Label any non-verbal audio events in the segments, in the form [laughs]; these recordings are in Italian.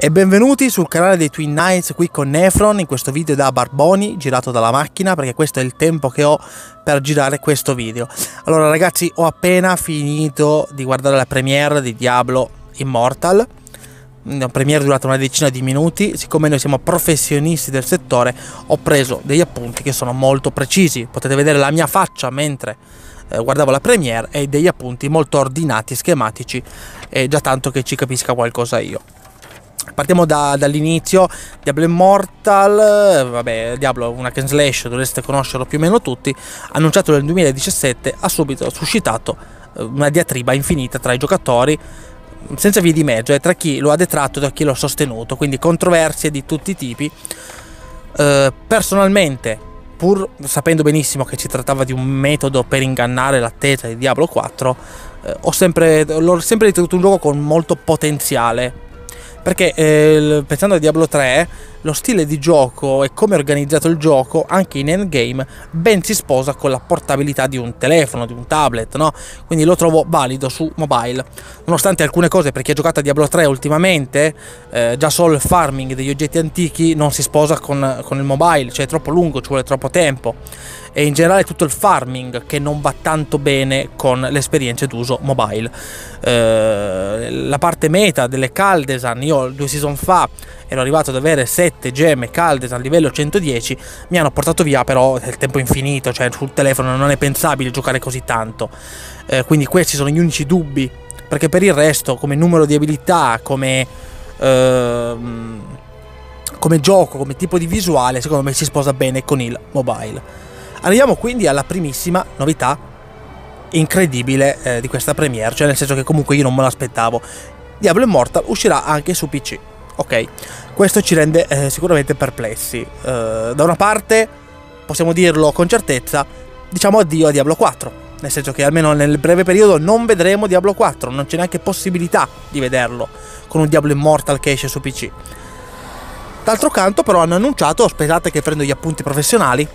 E benvenuti sul canale dei Twin Knights qui con Nefron in questo video da Barboni girato dalla macchina perché questo è il tempo che ho per girare questo video. Allora ragazzi ho appena finito di guardare la premiere di Diablo Immortal, una premiere durata una decina di minuti, siccome noi siamo professionisti del settore ho preso degli appunti che sono molto precisi, potete vedere la mia faccia mentre eh, guardavo la premiere e degli appunti molto ordinati, schematici e già tanto che ci capisca qualcosa io. Partiamo da, dall'inizio, Diablo Immortal, eh, vabbè, Diablo una can slash, dovreste conoscerlo più o meno tutti, annunciato nel 2017, ha subito suscitato eh, una diatriba infinita tra i giocatori, senza vie di mezzo, e tra chi lo ha detratto e tra chi lo ha sostenuto, quindi controversie di tutti i tipi. Eh, personalmente, pur sapendo benissimo che si trattava di un metodo per ingannare l'attesa di Diablo 4, eh, ho sempre, l'ho sempre ritenuto un gioco con molto potenziale perché eh, pensando a Diablo 3 lo stile di gioco e come è organizzato il gioco anche in endgame ben si sposa con la portabilità di un telefono, di un tablet, no? Quindi lo trovo valido su mobile. Nonostante alcune cose per chi ha giocato a Diablo 3 ultimamente, eh, già solo il farming degli oggetti antichi non si sposa con, con il mobile, cioè è troppo lungo, ci vuole troppo tempo e in generale tutto il farming che non va tanto bene con le esperienze d'uso mobile. Eh, la parte meta delle Caldesan, io due season fa ero arrivato ad avere 7 gemme Caldesan livello 110, mi hanno portato via però il tempo infinito, cioè sul telefono non è pensabile giocare così tanto. Eh, quindi questi sono gli unici dubbi, perché per il resto come numero di abilità, come... Ehm, come gioco, come tipo di visuale, secondo me si sposa bene con il mobile. Arriviamo quindi alla primissima novità incredibile eh, di questa premiere, cioè nel senso che comunque io non me l'aspettavo. Diablo Immortal uscirà anche su PC. Ok, questo ci rende eh, sicuramente perplessi. Uh, da una parte, possiamo dirlo con certezza, diciamo addio a Diablo 4. Nel senso che almeno nel breve periodo non vedremo Diablo 4, non c'è neanche possibilità di vederlo con un Diablo Immortal che esce su PC. D'altro canto però hanno annunciato, aspettate che prendo gli appunti professionali,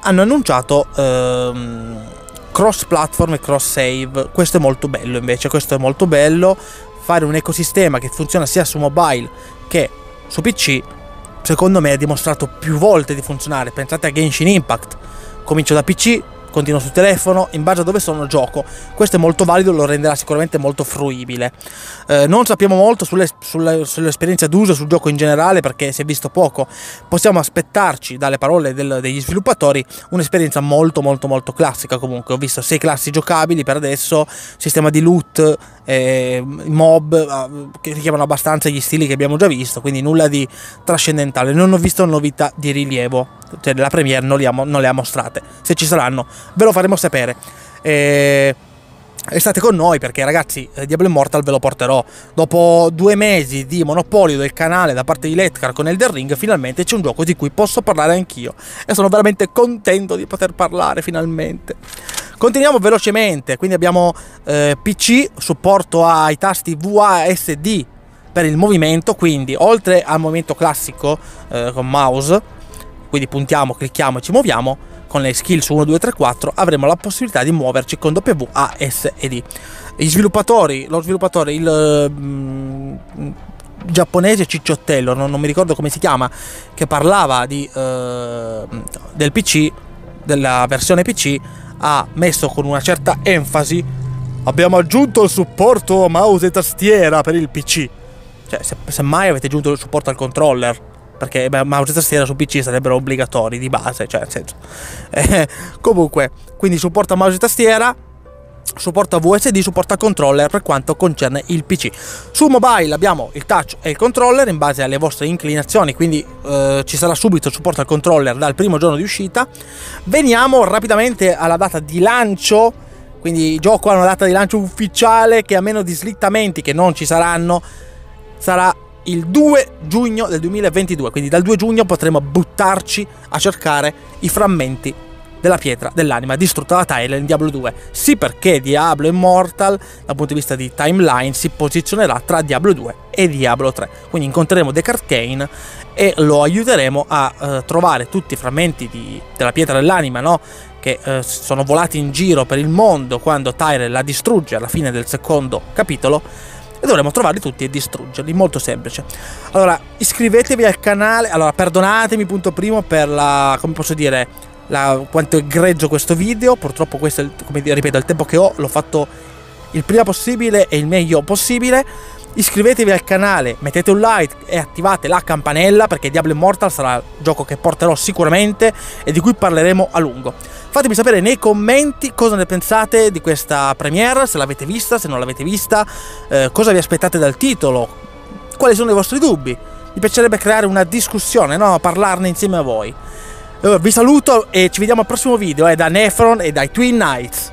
hanno annunciato ehm, cross platform e cross save. Questo è molto bello invece, questo è molto bello. Fare un ecosistema che funziona sia su mobile che su PC, secondo me ha dimostrato più volte di funzionare. Pensate a Genshin Impact. Comincio da PC, continuo sul telefono, in base a dove sono gioco. Questo è molto valido, lo renderà sicuramente molto fruibile. Eh, non sappiamo molto sulle, sulle, sull'esperienza d'uso, sul gioco in generale, perché si è visto poco. Possiamo aspettarci, dalle parole del, degli sviluppatori, un'esperienza molto molto molto classica comunque. Ho visto 6 classi giocabili per adesso, sistema di loot, eh, mob, eh, che richiamano abbastanza gli stili che abbiamo già visto, quindi nulla di trascendentale. Non ho visto novità di rilievo cioè la premiere non, non, le ha mostrate. Se ci saranno, ve lo faremo sapere. E... E state con noi perché ragazzi eh, Diablo Immortal ve lo porterò Dopo due mesi di monopolio del canale da parte di Letcar con Elder Ring Finalmente c'è un gioco di cui posso parlare anch'io E sono veramente contento di poter parlare finalmente Continuiamo velocemente Quindi abbiamo eh, PC, supporto ai tasti VASD per il movimento Quindi oltre al movimento classico eh, con mouse quindi puntiamo, clicchiamo e ci muoviamo, con le skill su 1, 2, 3, 4 avremo la possibilità di muoverci con W, A, S e D. Gli sviluppatori, lo sviluppatore, il mm, giapponese Cicciottello, non, non, mi ricordo come si chiama, che parlava di, uh, del PC, della versione PC, ha messo con una certa enfasi abbiamo aggiunto il supporto mouse e tastiera per il PC. Cioè, se, mai avete aggiunto il supporto al controller perché beh, mouse e tastiera su PC sarebbero obbligatori di base, cioè nel senso. [laughs] Eh, comunque, quindi supporta mouse e tastiera, supporta VSD, supporta controller per quanto concerne il PC. Su mobile abbiamo il touch e il controller in base alle vostre inclinazioni, quindi eh, ci sarà subito supporto al controller dal primo giorno di uscita. Veniamo rapidamente alla data di lancio, quindi il gioco ha una data di lancio ufficiale che a meno di slittamenti che non ci saranno sarà il 2 giugno del 2022, quindi dal 2 giugno potremo buttarci a cercare i frammenti della pietra dell'anima distrutta da Tyler in Diablo 2. Sì perché Diablo Immortal, dal punto di vista di timeline, si posizionerà tra Diablo 2 e Diablo 3. Quindi incontreremo Descartes Kane e lo aiuteremo a uh, trovare tutti i frammenti di, della pietra dell'anima, no? che uh, sono volati in giro per il mondo quando Tyrell la distrugge alla fine del secondo capitolo e dovremo trovarli tutti e distruggerli, molto semplice. Allora, iscrivetevi al canale, allora perdonatemi punto primo per la, come posso dire, la, quanto greggio questo video, purtroppo questo il, come ripeto, il tempo che ho, l'ho fatto il prima possibile e il meglio possibile. Iscrivetevi al canale, mettete un like e attivate la campanella perché Diablo Immortal sarà il gioco che porterò sicuramente e di cui parleremo a lungo. Fatemi sapere nei commenti cosa ne pensate di questa premiere, se l'avete vista, se non l'avete vista, eh, cosa vi aspettate dal titolo, quali sono i vostri dubbi. Mi piacerebbe creare una discussione, no? parlarne insieme a voi. Vi saluto e ci vediamo al prossimo video eh, da Nefron e dai Twin Knights.